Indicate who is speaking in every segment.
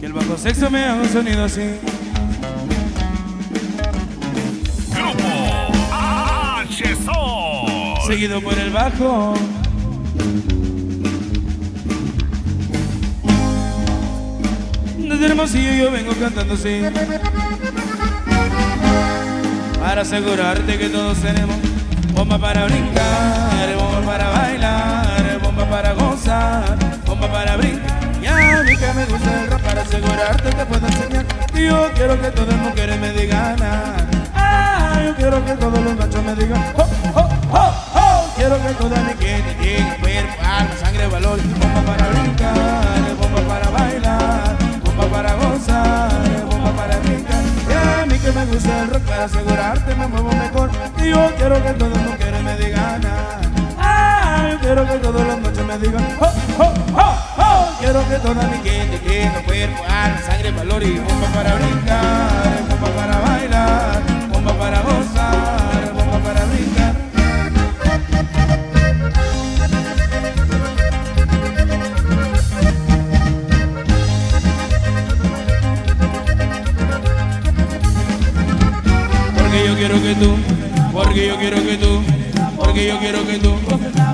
Speaker 1: Que el bajo sexo me haga un sonido así.
Speaker 2: Grupo H-Sol.
Speaker 1: Seguido por el bajo. Desde Hermosillo yo vengo cantando así. Para asegurarte que todos tenemos bomba para brincar, bomba para me gusta el rap para asegurarte te puedo enseñar. Yo quiero que todas las mujeres me digan ah, ah, yo quiero que todos los machos me digan oh, oh, oh, oh. Quiero que toda mi gente llegue cuerpo, alma, sangre, valor, bomba para brincar, bomba para bailar, bomba para gozar, bomba para brincar. Y a mí que me gusta el rock para asegurarte me muevo mejor. Yo quiero que todas las mujeres me digan ah, ah, yo quiero que todos los machos me digan oh, oh, oh, oh. Quiero que toda mi gente llegue sangre, valor y bomba para brincar, bomba para bailar, bomba para gozar, bomba para brincar. Porque yo quiero que tú, porque yo quiero que tú, porque yo quiero que tú,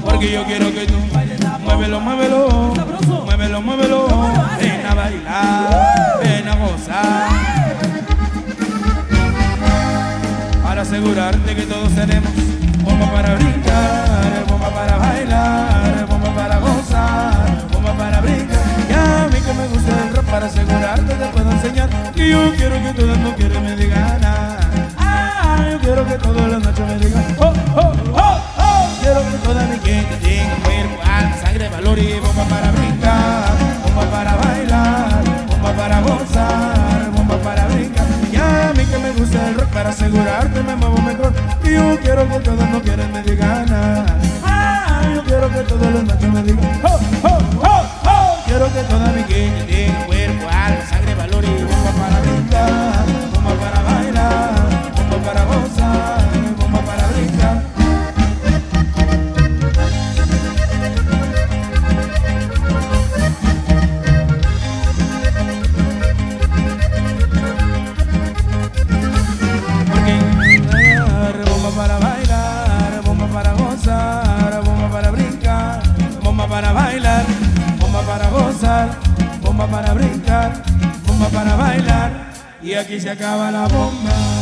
Speaker 1: porque yo quiero que tú, muévelo, muévelo, muévelo, muévelo, a Para asegurarte que todos tenemos bomba para brincar, bomba para bailar, bomba para gozar, bomba para brincar. Y a mí que me gusta el rap para asegurarte te puedo enseñar que yo quiero que todas asegurarte me muevo mejor. Y yo quiero que todas las mujeres me digan bomba para brincar, bomba para bailar. Y aquí se acaba la bomba.